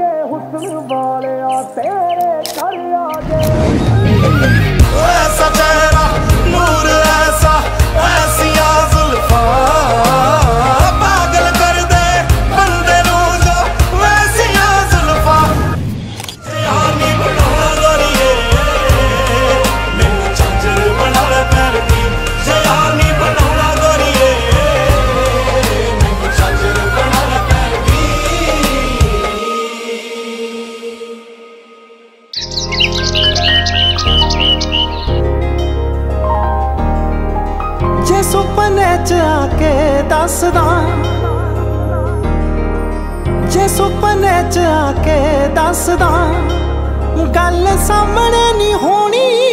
ਕੇ ਹੁਸਨ ਵਾਲਿਆ ਤੇਰੇ ਕਰ ਆਗੇ ऐसा ਦੱਸਦਾ। ਜੇ ਸੁਪਨੇ ਚ ਆ ਕੇ ਦੱਸਦਾ ਗੱਲ ਸਾਹਮਣੇ ਨਹੀਂ ਹੋਣੀ।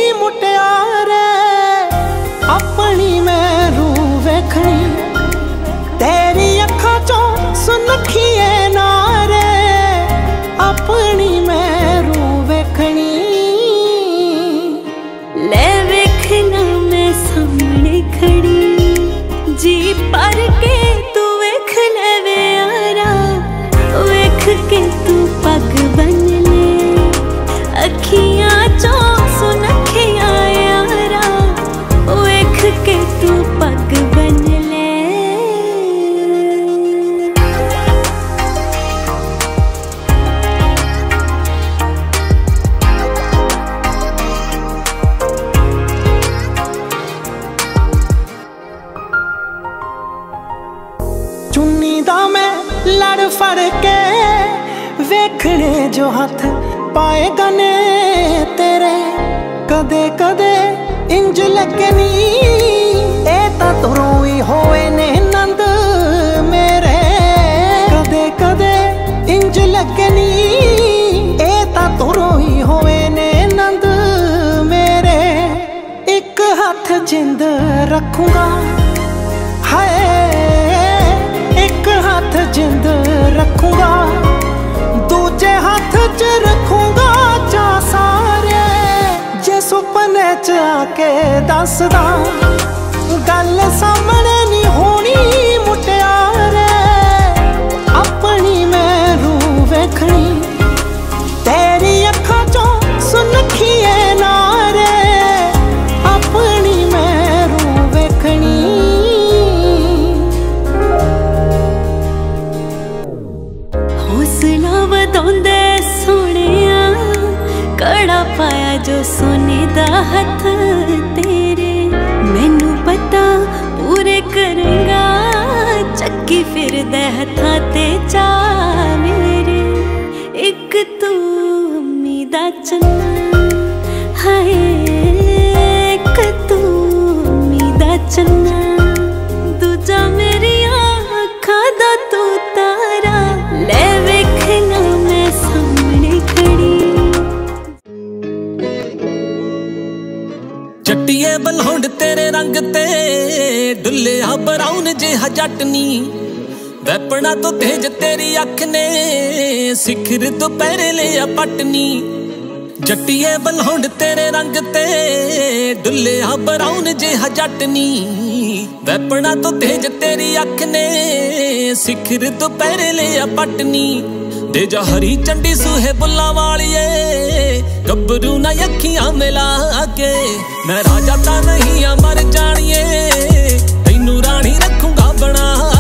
ਲੜ ਫੜ ਕੇ ਵੇਖਣੇ ਜੋ ਹੱਥ ਪਾਏ ਨੇ ਤੇਰੇ। ਕਦੇ ਕਦੇ ਇੰਜ ਲੱਗਣੀ ਇਹ ਤਾਂ ਤੁਰੋਂ ਹੀ ਹੋਏ ਨੇ ਨੰਦ ਮੇਰੇ। ਕਦੇ ਕਦੇ ਇੰਜ ਲੱਗਣੀ ਇਹ ਤਾਂ ਤੁਰੋਂ ਹੀ ਹੋਏ ਨੇ ਨੰਦ ਮੇਰੇ। ਇੱਕ ਹੱਥ ਜਿੰਦ ਰੱਖੂਗਾ। ਹੱਥ ਜਿੰਦ ਰੱਖੂਗਾ, ਦੂਜੇ ਹੱਥ 'ਚ ਰੱਖੂਗਾ ਚਾ ਸਾਰੇ। ਜੇ ਸੁਪਨੇ 'ਚ ਆ ਕੇ ਦੱਸਦਾ, ਗੱਲ ਸਾਹਮਣੇ ਸੋਨੇ ਦਾ ਹੱਥ ਤੇਰੇ। ਮੈਨੂੰ ਪਤਾ ਪੂਰੇ ਕਰੇਗਾ। ਚੱਕੀ ਫਿਰਦਾ ਹੱਥਾਂ ਤੇ ਚਾ ਮੇਰੇ। ਇੱਕ ਤੂੰ ਅੰਮੀ ਦਾ ਚੰਨਾ ਬਲਹੁੰਡ ਤੇਰੇ ਰੰਗ ਤੇ। ਡੁੱਲਿਆ ਬਰਾਉਨ ਜਿਹਾ ਜੱਟਨੀ। ਵੈਪਣਾ ਤੋਂ ਤੇਜ ਤੇਰੀ ਅੱਖ ਨੇ। ਸਿਖਰ ਦੁਪਹਿਰੇ ਲਿਆ ਪਟਨੀ। ਜੱਟੀਏ ਬਲਹੁੰਡ ਤੇਰੇ ਰੰਗ ਤੇ। ਡੁੱਲਿਆ ਬਰਾਉਨ ਜਿਹਾ ਜੱਟਨੀ। ਵੈਪਣਾ ਤੋਂ ਤੇਜ ਤੇਰੀ ਅੱਖ ਨੇ। ਸਿਖਰ ਦੁਪਹਿਰੇ ਲਿਆ ਪਟਨੀ। ਦੇ ਜਾ ਹਰੀ ਚੰਡੀ ਸੂਹੇ ਬੁੱਲਾ ਵਾਲੀਏ, ਗੱਭਰੂ ਨਾ ਅੱਖੀਆਂ ਮਿਲਾ ਕੇ। ਮੈਂ ਰਾਜਾ ਤਾਂ ਨਹੀਂ ਆ, ਮਰ ਜਾਣੀਏ, ਤੈਨੂੰ ਰਾਣੀ ਰੱਖੂੰਗਾ ਬਣਾ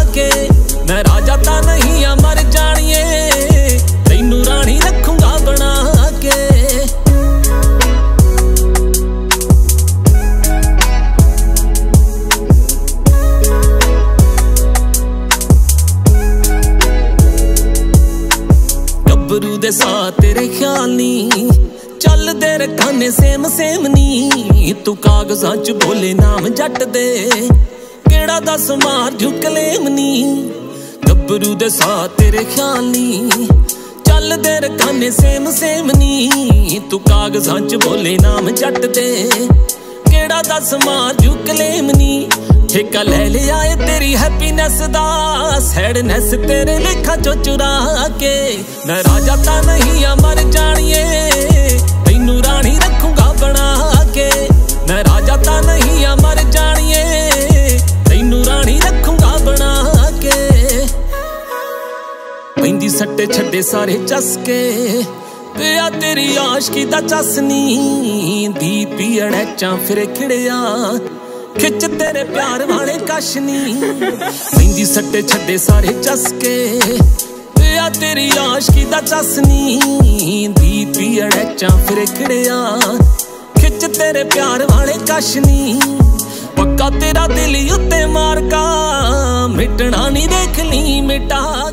ਚੱਲਦੇ ਰਕਾਨੇ ਸੇਮ ਸੇਮ ਨੀ। ਤੂੰ ਕਾਗਜ਼ਾਂ 'ਚ ਬੋਲੇ ਨਾਮ ਜੱਟ ਦੇ। ਕਿਹੜਾ ਦਸ ਮਾਰ ਜੂ ਨੀ। ਗੱਭਰੂ ਦੇ ਸਾਹ ਤੇਰੇ ਖਿਆਲ ਨੀ। ਚੱਲਦੇ ਰਕਾਨੇ ਸੇਮ ਸੇਮ ਨੀ। ਤੂੰ ਕਾਗਜ਼ਾਂ 'ਚ ਬੋਲੇ ਨਾਮ ਜੱਟ ਦੇ। ਕਿਹੜਾ ਦਸ ਮਾਰ ਜੂ ਨੀ। ਠੇਕਾ ਲੈ ਲਿਆ ਏ ਤੇਰੀ ਹੈਪੀਨੈਸ ਦਾ। ਸੈਡਨੈਸ ਤੇਰੇ ਲੇਖਾ ਚੋਂ ਚੁਰਾ ਕੇ। ਮੈਂ ਰਾਜਾ ਤਾਂ ਨਹੀਂ ਆ, ਮਰ ਜਾਣੀਏ। ਮੈਂ ਰਾਜਾ ਤਾਂ ਨਹੀਂ ਆ, ਮਰ ਜਾਣੀਏ। ਤੈਨੂੰ ਰਾਣੀ ਰੱਖੂੰਗਾ ਬਣਾ ਕੇ। ਪੈਂਦੀ ਸੱਟੇ ਛੱਡੇ ਸਾਰੇ ਚਸ ਕੇ। ਪਿਆ ਤੇਰੀ ਆਸ਼ਕੀ ਦਾ ਚਸਨੀ ਦੀ ਪੀੜੈ ਚਾਂ ਫਿਰ ਖਿੜਿਆ। ਖਿੱਚ ਤੇਰੇ ਪਿਆਰ ਵਾਲੇ ਕਸ਼ਨੀ ਪੈਂਦੀ ਸੱਟੇ ਛੱਡੇ ਸਾਰੇ ਚਸ ਕੇ। ਪਿਆ ਤੇਰੀ ਆਸ਼ਕੀ ਦਾ ਚਸਨੀ ਦੀ ਪੀੜੈ ਚਾਂ ਫਿਰ ਖਿੜਿਆ। ਤੇਰੇ ਪਿਆਰ ਵਾਲੇ ਕਸ਼ਨੀ ਪੱਕਾ ਤੇਰਾ ਦਿਲ ਉੱਤੇ ਮਾਰਕਾ। ਮਿਟਣਾ ਨਹੀਂ ਦੇਖ ਲਈ ਮਿਟਾ